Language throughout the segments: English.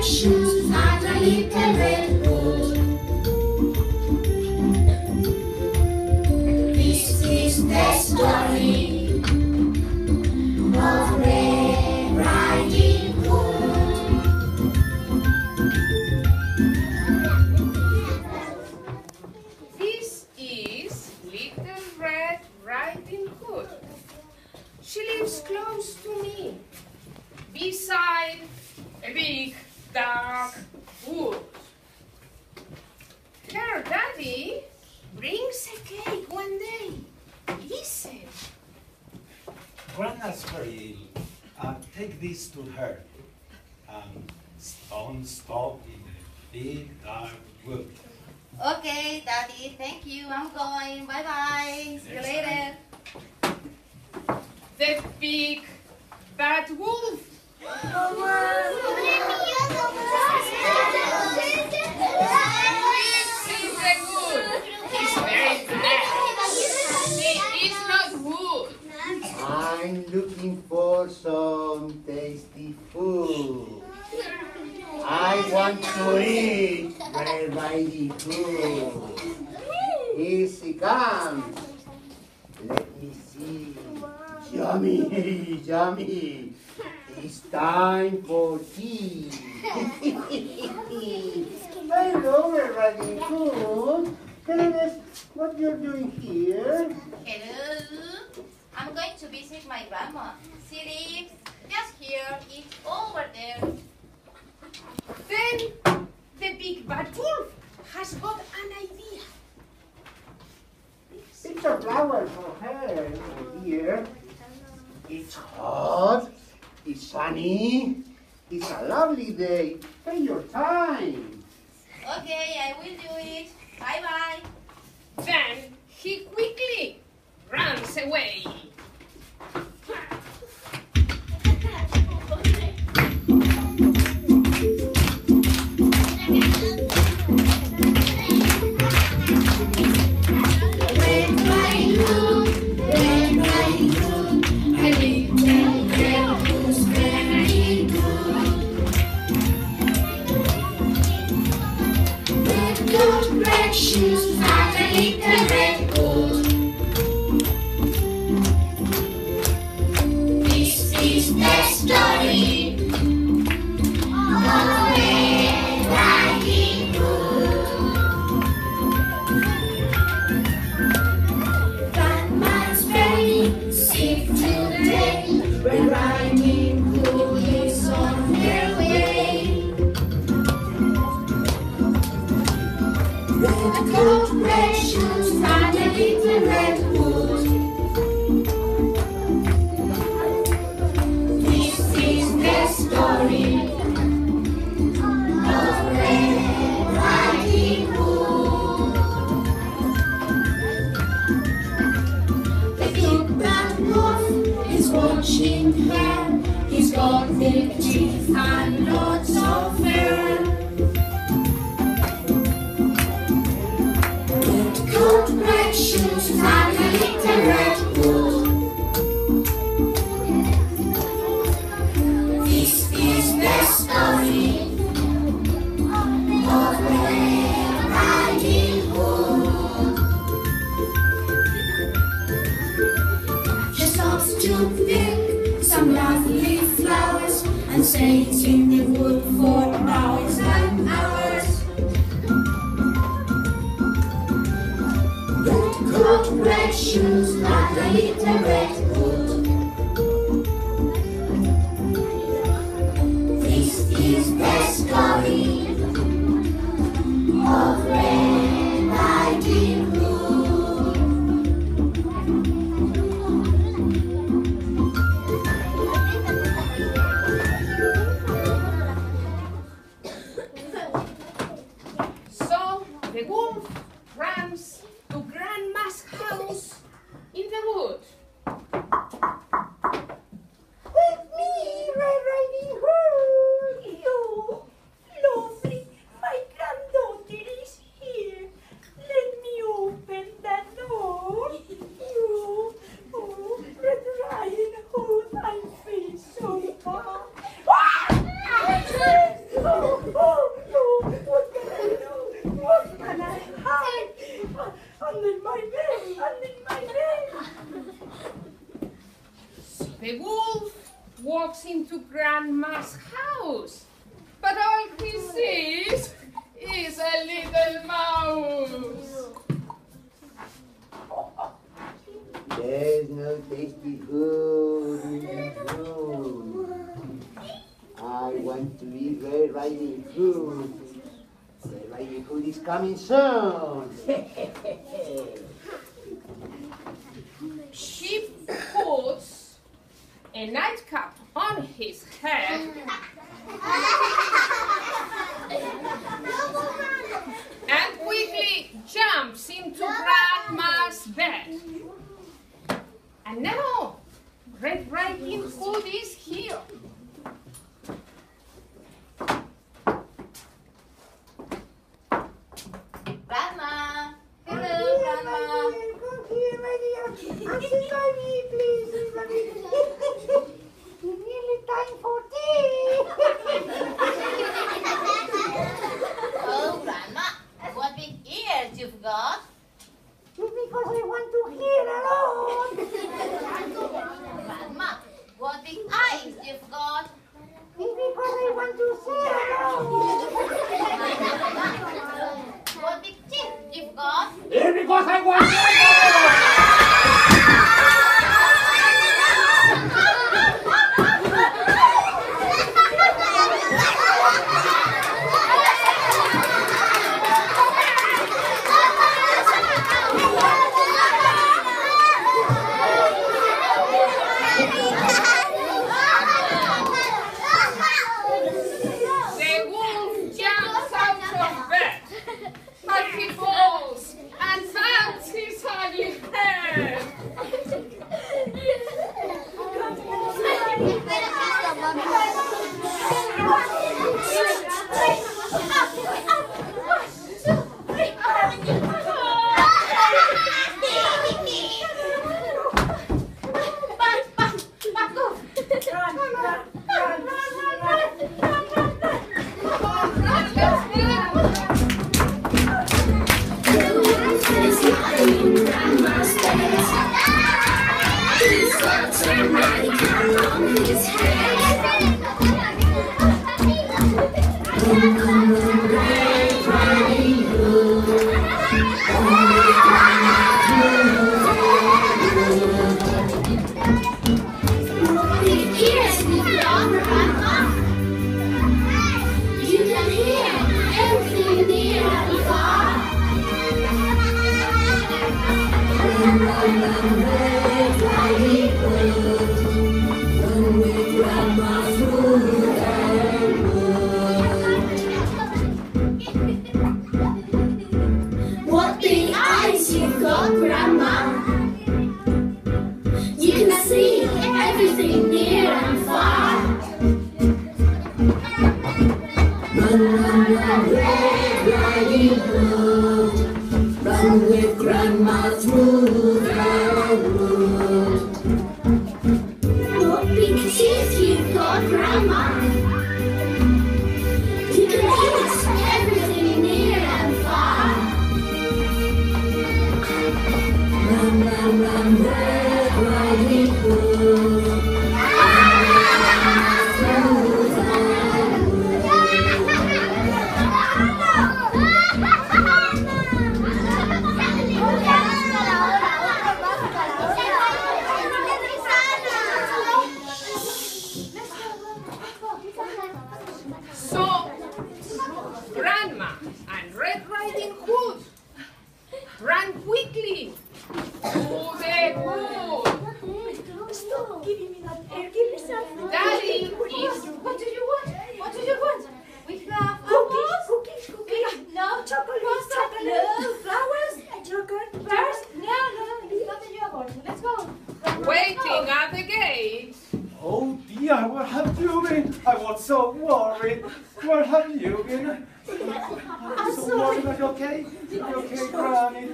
shoes and a little red hood. This is the story of Red Riding Hood. This is Little Red Riding Hood. She lives close to me, beside a big dark wood. Her daddy brings a cake one day. Listen. Grandma's very ill. Uh, take this to her. Um, don't stop in the big dark wood. Okay, Daddy, thank you. I'm going. Bye bye. See you later. The big bad wolf. lives in I'm looking for some tasty food. I want to eat Riding Hood. Here she comes. Let me see. Yummy, yummy. It's time for tea. Hello, Red Riding Hood. Tell us what you're doing here. Hello. I'm going to visit my grandma. She lives just here. It's over there. Then the big bad wolf has got an idea. It's a flower for her, my dear. It's hot, it's sunny, it's a lovely day. Take your time. Okay, I will do it. Bye bye. Then he quickly runs away. Shoes, and a little walks into Grandma's house, but all he sees is a little mouse. There's no tasty food in this room. I want to eat Red Riding Hood. Red Riding Hood is coming soon. She puts a nightcap on his head and quickly jumps into Grandma's bed. And now, Red Riding Hood is here. Grandma. Hello, Grandma. Come here, my dear. And sit by me, please. Where have you been? I'm so worried. Are you okay? You okay, Granny?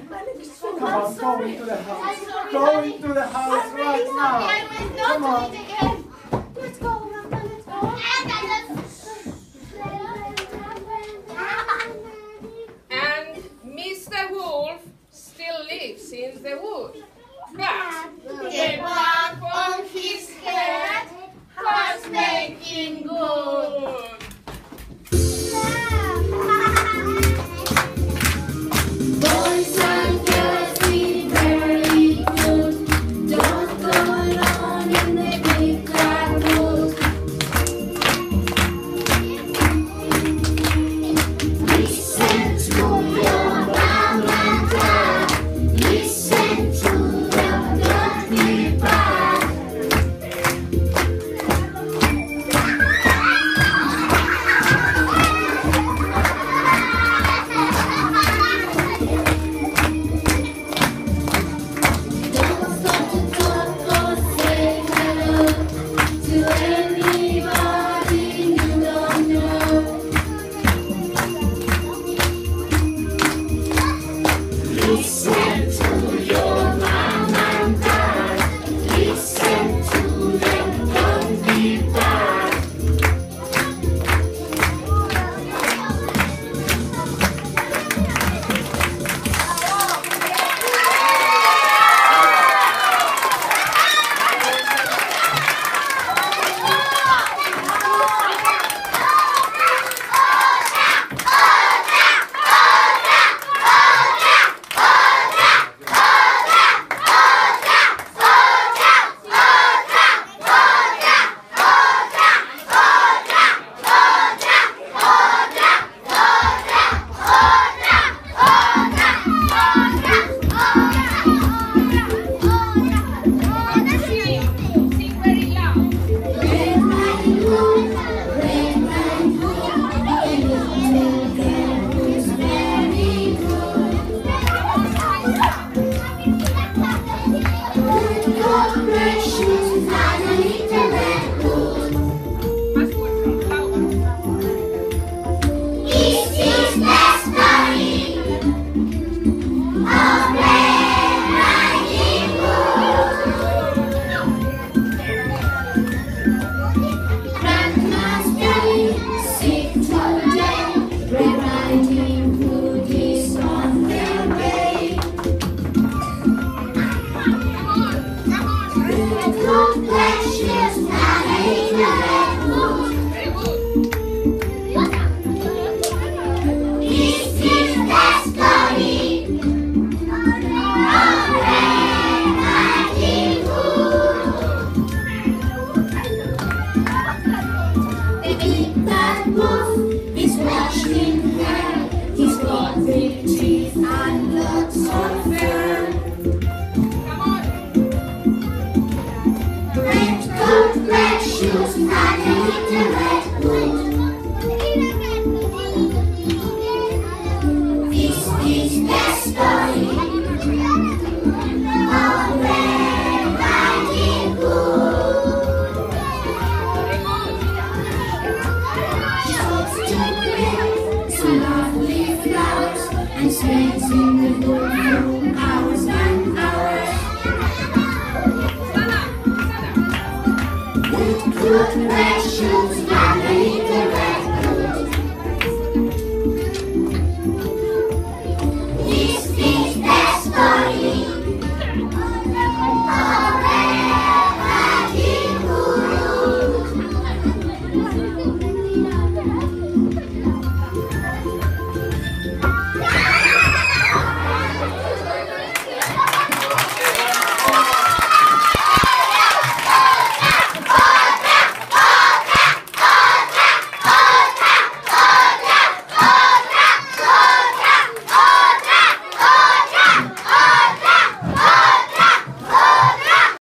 Come on, go into the house. Go into the house right now. I will Come on. do it again. And Mr. Wolf still lives in the wood. But the on his head has and znasz. Stays in the stand